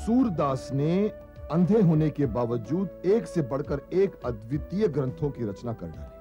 सूरदास ने अंधे होने के बावजूद एक से बढ़कर एक अद्वितीय ग्रंथों की रचना कर डाली।